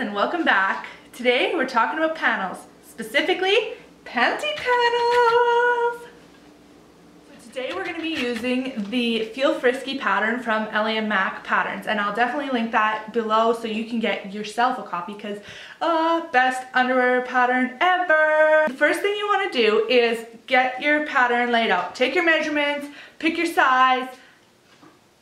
and welcome back. Today we're talking about panels, specifically panty panels. So today we're going to be using the Feel Frisky pattern from Ellie & Mac Patterns and I'll definitely link that below so you can get yourself a copy because uh, best underwear pattern ever. The first thing you want to do is get your pattern laid out. Take your measurements, pick your size,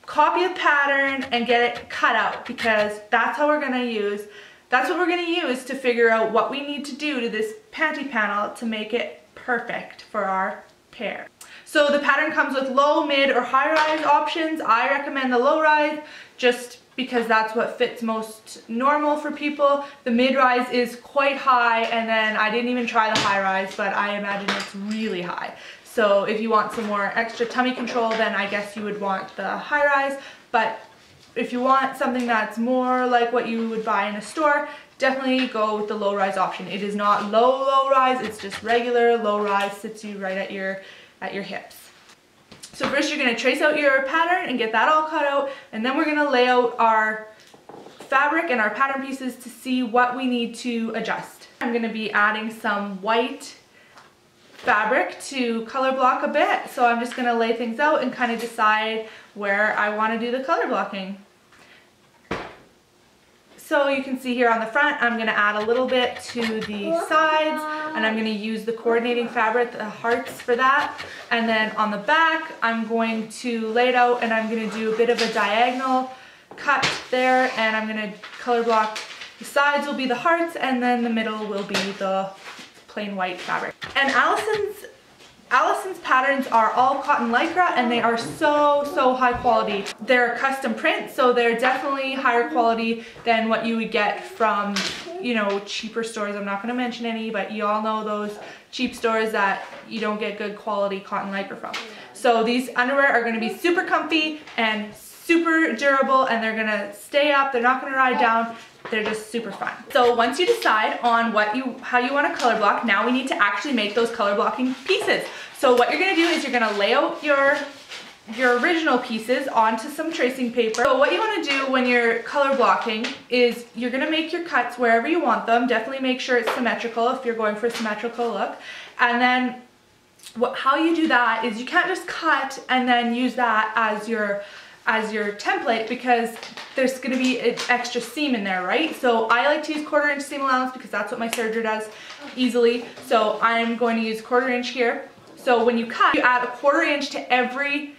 copy the pattern and get it cut out because that's how we're gonna use, that's what we're gonna use to figure out what we need to do to this panty panel to make it perfect for our pair. So the pattern comes with low, mid, or high rise options. I recommend the low rise just because that's what fits most normal for people. The mid rise is quite high and then I didn't even try the high rise but I imagine it's really high. So if you want some more extra tummy control, then I guess you would want the high rise. But if you want something that's more like what you would buy in a store, definitely go with the low rise option. It is not low, low rise, it's just regular low rise, sits you right at your, at your hips. So first you're gonna trace out your pattern and get that all cut out, and then we're gonna lay out our fabric and our pattern pieces to see what we need to adjust. I'm gonna be adding some white fabric to color block a bit. So I'm just gonna lay things out and kind of decide where I wanna do the color blocking. So you can see here on the front, I'm gonna add a little bit to the sides and I'm gonna use the coordinating fabric, the hearts for that. And then on the back, I'm going to lay it out and I'm gonna do a bit of a diagonal cut there and I'm gonna color block the sides will be the hearts and then the middle will be the plain white fabric. And Allison's Allison's patterns are all cotton lycra and they are so, so high quality. They're custom print, so they're definitely higher quality than what you would get from, you know, cheaper stores. I'm not gonna mention any, but you all know those cheap stores that you don't get good quality cotton lycra from. So these underwear are gonna be super comfy and super durable and they're gonna stay up, they're not gonna ride down, they're just super fun. So once you decide on what you, how you want to color block, now we need to actually make those color blocking pieces. So what you're gonna do is you're gonna lay out your your original pieces onto some tracing paper. So what you wanna do when you're color blocking is you're gonna make your cuts wherever you want them. Definitely make sure it's symmetrical if you're going for a symmetrical look. And then what, how you do that is you can't just cut and then use that as your as your template because there's going to be an extra seam in there, right? So I like to use quarter inch seam allowance because that's what my serger does easily. So I'm going to use quarter inch here. So when you cut, you add a quarter inch to every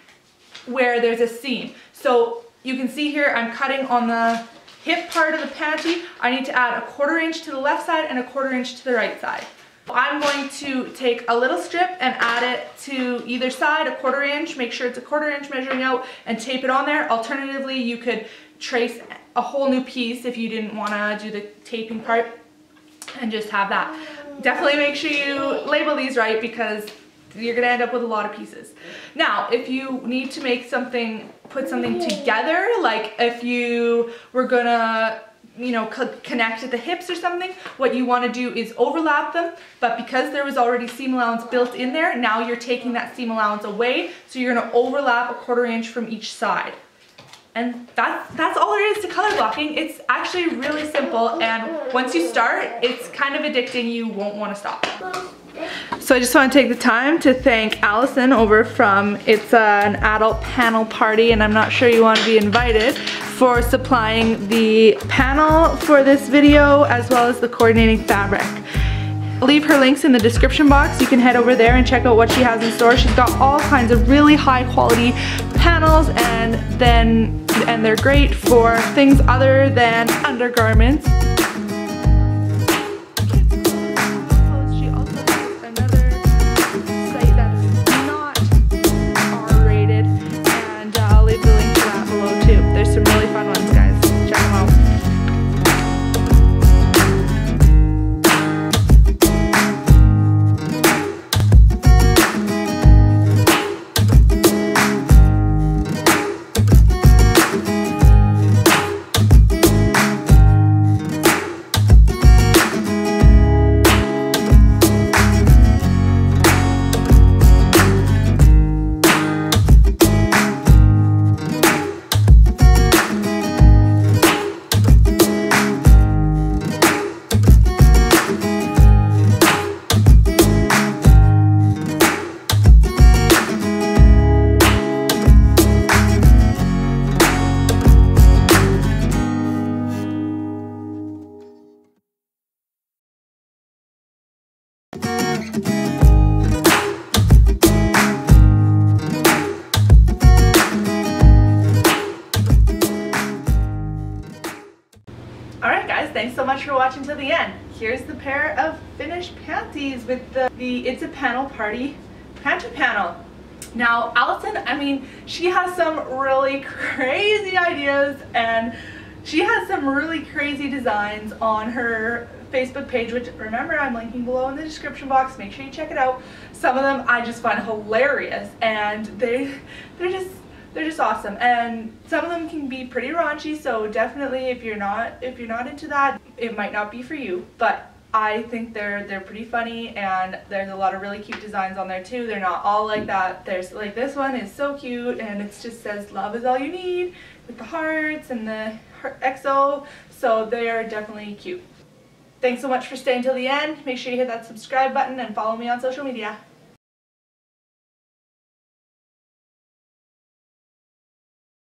where there's a seam. So you can see here I'm cutting on the hip part of the panty. I need to add a quarter inch to the left side and a quarter inch to the right side. I'm going to take a little strip and add it to either side, a quarter inch, make sure it's a quarter inch measuring out and tape it on there. Alternatively, you could trace a whole new piece if you didn't want to do the taping part and just have that. Definitely make sure you label these right because you're gonna end up with a lot of pieces. Now, if you need to make something, put something together, like if you were gonna you know, connect at the hips or something, what you want to do is overlap them, but because there was already seam allowance built in there, now you're taking that seam allowance away, so you're going to overlap a quarter inch from each side. And that's, that's all there is to color blocking. It's actually really simple, and once you start, it's kind of addicting. You won't want to stop. So I just want to take the time to thank Allison over from It's uh, an Adult Panel Party and I'm not sure you want to be invited for supplying the panel for this video as well as the coordinating fabric. Leave her links in the description box. You can head over there and check out what she has in store. She's got all kinds of really high quality panels and then and they're great for things other than undergarments. Much for watching till the end. Here's the pair of finished panties with the, the It's a Panel Party panty panel. Now, Allison, I mean, she has some really crazy ideas and she has some really crazy designs on her Facebook page, which remember I'm linking below in the description box. Make sure you check it out. Some of them I just find hilarious and they, they're just, they're just awesome. And some of them can be pretty raunchy so definitely if you're not if you're not into that it might not be for you. But I think they're they're pretty funny and there's a lot of really cute designs on there too. They're not all like that. There's like this one is so cute and it just says love is all you need with the hearts and the XO so they are definitely cute. Thanks so much for staying till the end. Make sure you hit that subscribe button and follow me on social media